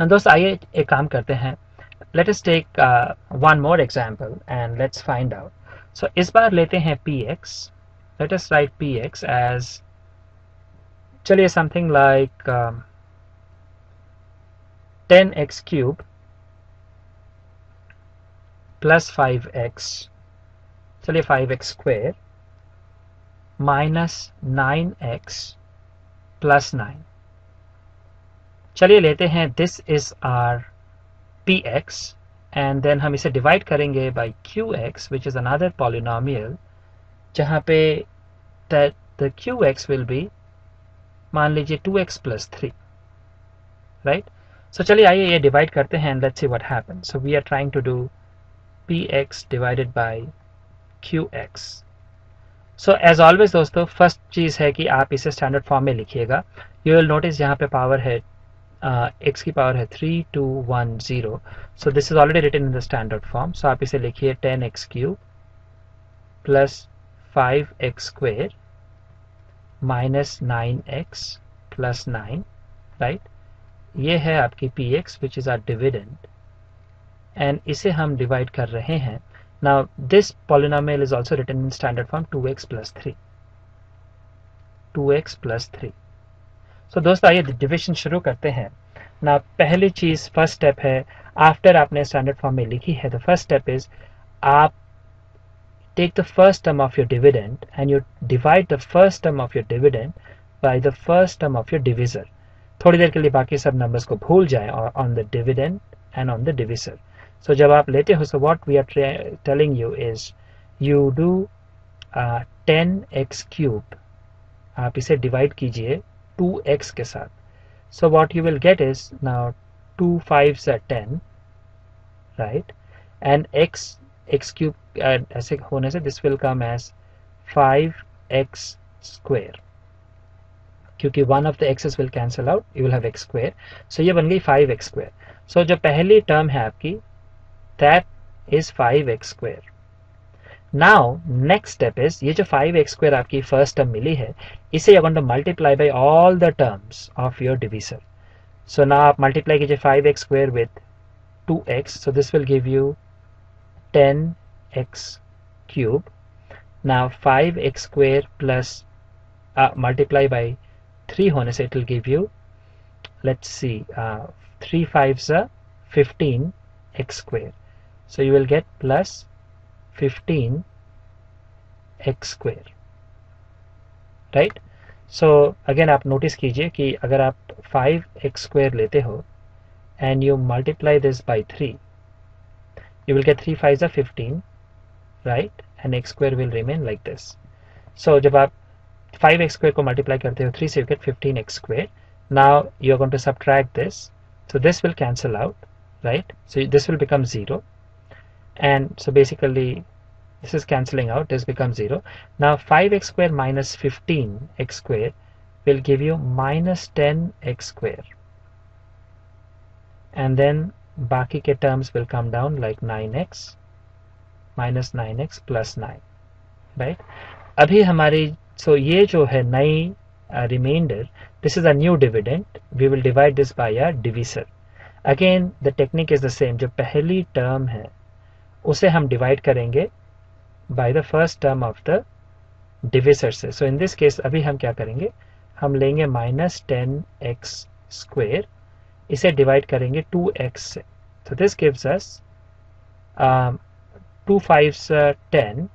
ना दोस्त, आइए एक काम करते हैं। Let us take one more example and let's find out so इस बार लेते हैं P x let us write P x as चलिए something like ten x cube plus five x चलिए five x square minus nine x plus nine चलिए लेते हैं this is our P x and then हम इसे divide करेंगे by Q x which is another polynomial जहाँ पे the Q x will be मान लीजिए two x plus three right so चलिए आइए ये डिवाइड करते हैं and let's see what happen so we are trying to do P x divided by Q x so as always दोस्तों first चीज़ है कि आप इसे स्टैंडर्ड फॉर्म में लिखिएगा। यू विल नोटिस यहाँ पे पावर है uh, x की पावर है three two one zero so this is already written in the standard form so आप इसे लिखिए ten x cube plus five x square minus nine x plus nine right ये है आपकी P x which is our dividend and इसे हम divide कर रहे हैं. Now is also is in standard form two x plus three two x plus three so so, दोस्तों आइए डिवीज़न शुरू करते हैं। ना पहली चीज़ फ़र्स्ट स्टेप है। आफ्टर आपने स्टैंडर्ड फॉर्म में लिखी है द फ़र्स्ट स्टेप इज़ आप take the first term of your dividend and you divide the first term of your dividend by the first term of your divisor थोड़ी देर के लिए बाकी सब नंबर्स को भूल जाए on the dividend and on the divisor so जब आप लेते हो so what we are telling you is you do ten x cube आप इसे डिवाइड कीजिए। टू एक्स के साथ। So what you will get is now two five से ten right and x x cube ऐसे होने से this will come as five x square क्योंकि one of the x's will cancel out you will have x square so ये बन गई five x square सो जो पहली टर्म है आपकी that is five x square now next step is ये जो फाइव एक्स स्क्वायर आपकी फ़र्स्ट टर्म मिली है इसे you to multiply by all the terms of your division so ना आप मल्टीप्लाई कीजिए five x square with two x so this will give you ten x cube now 5x square plus uh, multiply by 3 होने से it will give you let's see uh, 3 5s are 15 x square. So you will get 15 x square right so again आप notice कीजिए कि अगर आप 5 x square लेते हो and you multiply this by 3 you will get 3 5s are 15 right and x square will remain like this so जब आप 5x square को multiply करते हो 3 से you get 15x square now you're going to subtract this so this will cancel out right so this will become 0 and so basically this is cancelling out this becomes 0 now 5x square minus 15x square will give you minus 10x square and then baki ke terms will come down like 9x minus 9x plus 9 right abhi hamari so ye jo hai नई uh, remainder this is a new dividend we will divide this by a divisor again the technique is the same जो पहली term है उसे हम divide करेंगे by the first term of the divisor से। So in this case अभी हम क्या करेंगे? हम लेंगे माइनस टेन एक्स स्क्वेयर इसे डिवाइड करेंगे टू एक्स से। तो this gives us two five ten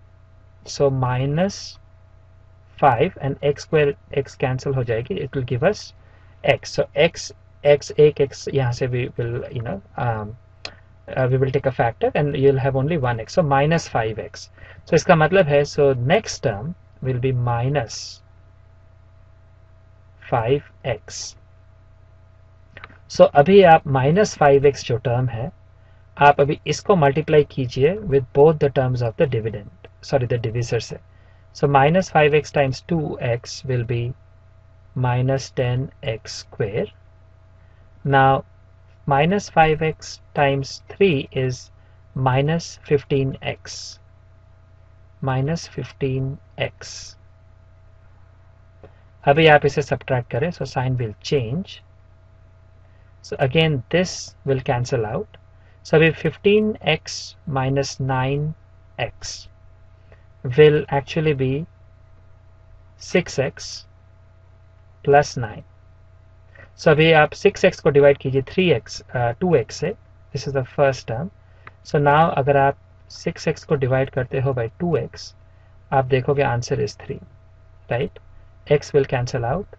so minus five and x square x cancel हो जाएगी। It will give us x so x x एक एक्स यहाँ से भी will you know uh, we will take a factor and you'll have only 1x so minus 5x so इसका मतलब है so next term will be minus 5x so अभी आप minus 5x जो term है आप अभी इसको multiply कीजिए with both the terms of the dividend sorry the divisor से so minus 5x times 2x will be minus 10x square now minus 5x times 3 is minus 15x minus 15x अभी आप इसे subtract करें so sign will change so again this will cancel out so we 15x minus 9x will actually be 6x plus 9 so अभी आप 6x को divide कीजिए 3x uh, 2x से this is the first term so now अगर आप 6x को divide करते हो बाय 2x आप देखोगे आंसर इज़ 3 राइट x विल cancel out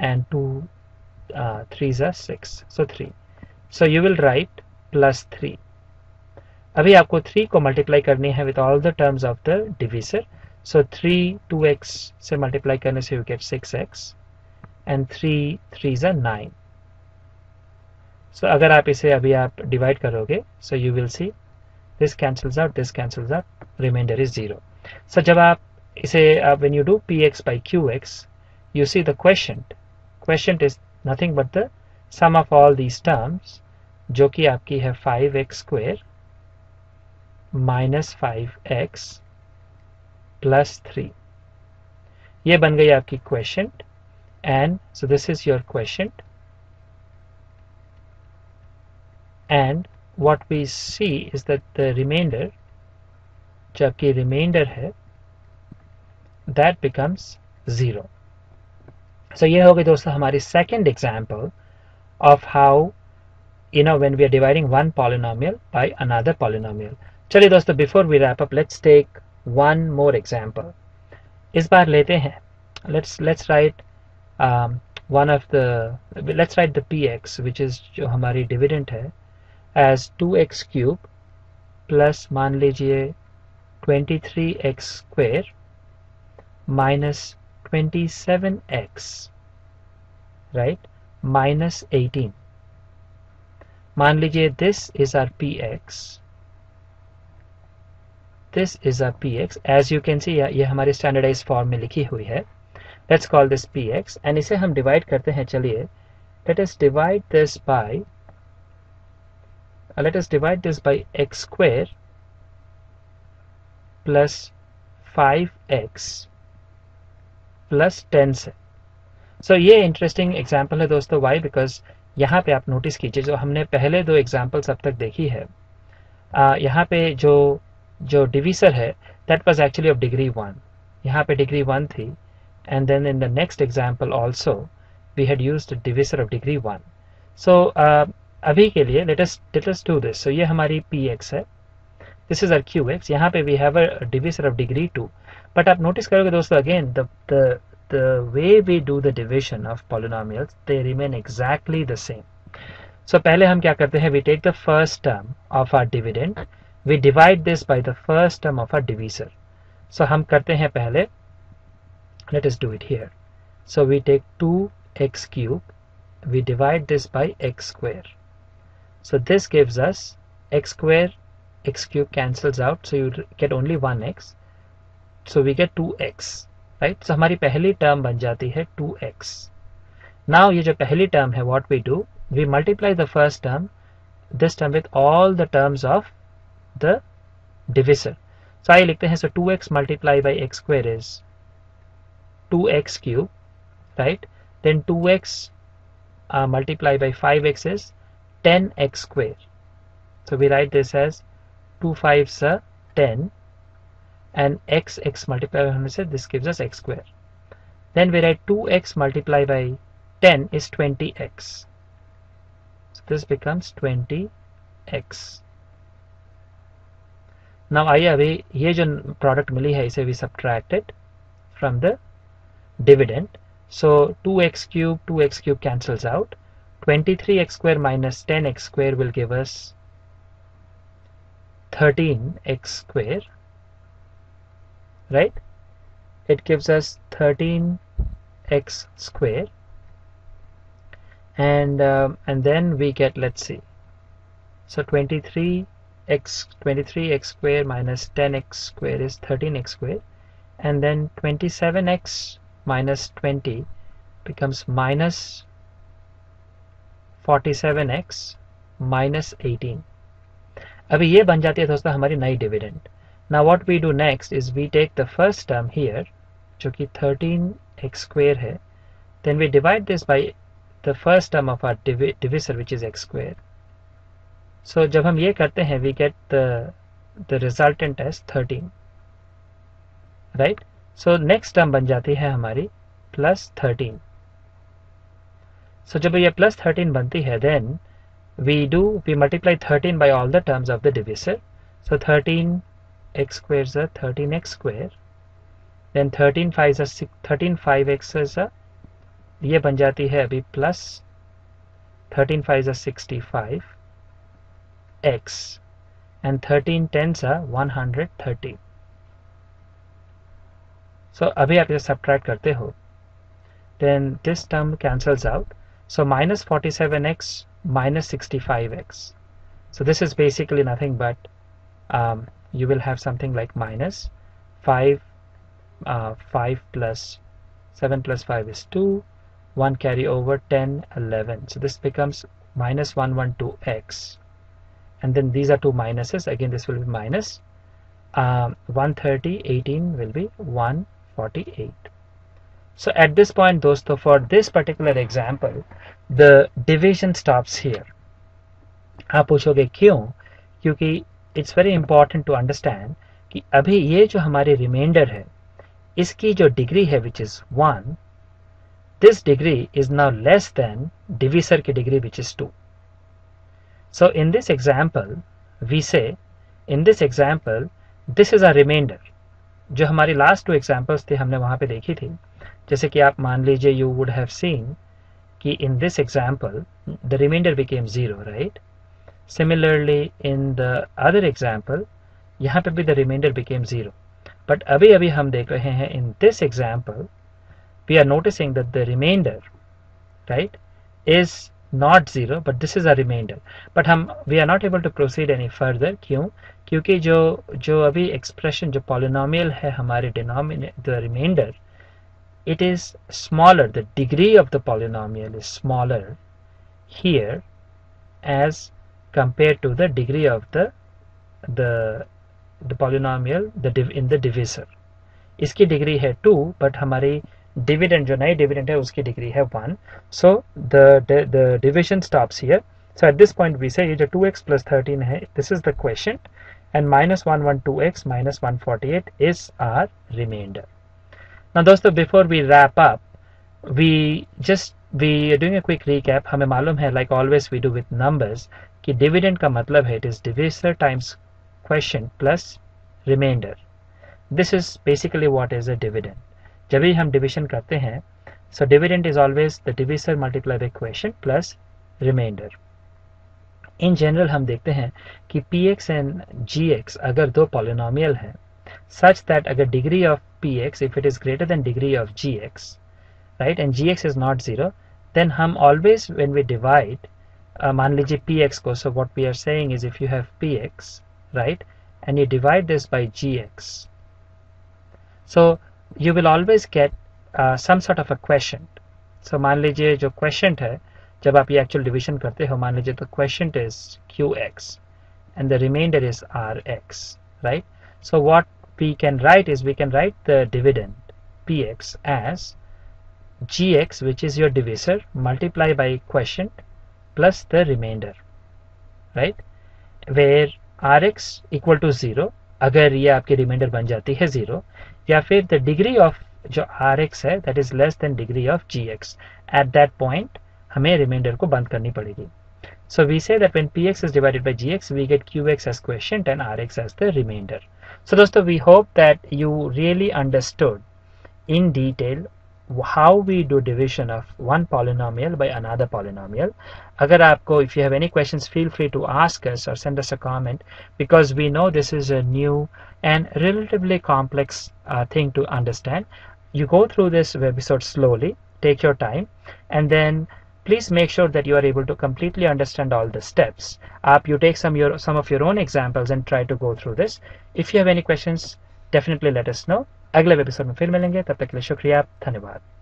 and 2 uh, 3s are 6 so 3 so you will write plus 3 अभी आपको 3 को मल्टीप्लाई करनी है with all the terms of the divisor so 3 2x से मल्टीप्लाई करने से you get 6x and 3 3s are 9 so अगर आप इसे अभी आप डिवाइड करोगे so you will see this cancels out this cancels out remainder is zero so जब आप इसे when you do P x by Q x you see the quotient. Quotient is nothing but the sum of all these terms, जो कि आपकी है 5x square minus 5x plus 3 ये बन गई आपकी quotient. And so this is your quotient and what we see is that the remainder जो आपकी remainder है that becomes 0 so ये हो गई दोस्तों हमारी second example of how you know when we are dividing one polynomial by another polynomial चलिए दोस्तों before we wrap up let's take one more example इस बार लेते हैं let's let's write um, one of the let's write the px which is जो हमारी dividend है as 2x cube plus मान लीजिए 23x square minus 27x right minus 18 मान लीजिए this is our px this is our px as you can see ये हमारी standardized form में लिखी हुई है let's call this px and इसे हम डिवाइड करते हैं चलिए। Let us divide this by uh, let us divide this by x square plus 5x plus ten से सो ये इंटरेस्टिंग एग्ज़ाम्पल है दोस्तों वाई बिकॉज़ यहाँ पे आप नोटिस कीजिए जो हमने पहले दो एग्जाम्पल्स अब तक देखी है। Uh, यहाँ पे जो जो डिविसर है that was actually of degree one यहाँ पे डिग्री वन थी। And then in the next example also we had use divisor of degree one so अभी के लिए let's just let's just do this so ये हमारी P x है this is our Q x यहाँ पे we have a divisor of degree two but आप notice करोगे दोस्तों again the the way we do the division of polynomials they remain exactly the same so पहले हम क्या करते हैं we take the first term of our dividend we divide this by the first term of our divisor so हम करते हैं पहले let us do it here so we take 2x cube we divide this by x square so this gives us x square x cube cancels out so you get only 1x so we get 2x right so हमारी पहली term बन जाती है 2x now ये जो पहली term है what we do we multiply the first term this term with all the terms of the divisor so आइए लिखते हैं so 2x multiplied by x square is 2x cube right then 2x uh, multiplied by 5x is 10x square so we write this as 2 5s are 10 and x x multiplied by 100 this gives us x square then we write 2x multiplied by 10 is 20x so this becomes 20x now आइए अभी ये जो product मिली है इसे we subtracted from the dividend. So 2x cube 2x cube cancels out. 23x square minus 10x square will give us 13x square right? It gives us 13x square. And um, and then we get let's see. So 23 x 23x square minus 10x square is 13x square. And then 27x minus 20 becomes minus 47x minus 18 अभी ये बन जाती है दोस्तों हमारी नई dividend now what we do next is we take the first term here जो कि 13x square है then we divide this by the first term of our divi divisor which is x square so जब हम ये करते हैं we get the the resultant as 13 right so next term बन जाती है हमारी प्लस थर्टीन सो जब ये प्लस थर्टीन बनती है then we do we multiply thirteen by all the terms of the divisor so thirteen x square ज thirteen x square then thirteen five thirteen five x ये बन जाती है अभी plus thirteen five sir sixty five x and thirteen ten सा one hundred thirteen so अभी आप इसे subtract करते हो then this term cancels out so minus 47x minus 65x so this is basically nothing but um, you will have something like minus 5 uh, 5 plus 7 plus 5 is 2 1 carry over 10 11 so this becomes minus 112x and then these are two minuses again this will be minus um, 130 18 will be 148 so at this point dosto for this particular example the division stops here आप पूछोगे क्यों क्योंकि it's very important to understand कि अभी ये जो हमारी reminder है इसकी जो डिग्री है which is one this degree is now less than divisor की degree which is 2. So in this example we say in this example this is a remainder जो हमारी लास्ट टू एग्जाम्पल्स थे, हमने वहाँ पे देखी थी। जैसे कि आप मान लीजिए यू वुड हैव सीन कि in this example the remainder became zero right similarly in the other example यहाँ पे भी the remainder became zero but अभी अभी हम देख रहे हैं in this example we are noticing that the remainder right is not zero but this is a remainder but हम we are not able to proceed any further क्यों क्योंकि जो जो अभी expression जो polynomial है हमारे denominator the remainder it is smaller the degree of the polynomial is smaller here as compared to the degree of the the the polynomial the div in the divisor इसकी degree है two but हमारी dividend जो नई dividend है उसकी degree है one so the division stops here so at this point we say ये जो टू एक्स प्लस थर्टीन है this is the question and minus 112x minus 148 is our remainder. Now दोस्तों before we wrap up we just we are doing a quick recap हमें मालूम है like always we do with numbers कि dividend का मतलब है it is divisor times quotient plus remainder. This is basically what is a dividend. जब भी हम डिविजन करते हैं so dividend is always the divisor multiply the equation plus remainder in general हम देखते हैं कि P x and G x अगर दो पॉलिनोमियल हैं सच दैट अगर degree of P x if it is greater than degree of G x right and G x is not zero then हम always when we divide मान लीजिए P x को so what we are saying is if you have P x right and you divide this by G x so you will always get uh, some sort of a quotient so मान लीजिए जो quotient है जब आप ये actual division करते हो मान लीजिए तो quotient is qx and the remainder is rx right so what we can write is we can write the dividend px as gx which is your divisor multiply by quotient plus the remainder right where rx equal to 0 अगर ये आपकी reminder बन जाती है zero या फिर the degree of जो are x है that is less than degree of G x at that point हमें रिमाइंडर को बंद करनी पड़ेगी। So we say that when P x is divided by G x we get Q x as question and R x as the remainder so दोस्तों we hope that you really understood in detail how we do division of one polynomial by another polynomial. agar aapko if you have any questions feel free to ask us or send us a comment because we know this is a new and relatively complex uh, thing to understand. You go through this episode slowly take your time and then please make sure that you are able to completely understand all the steps. Up you take some your some of your own examples and try to go through this. If you have any questions definitely let us know. अगले episode में फिर मिलेंगे। तब तक के लिए शुक्रिया धन्यवाद।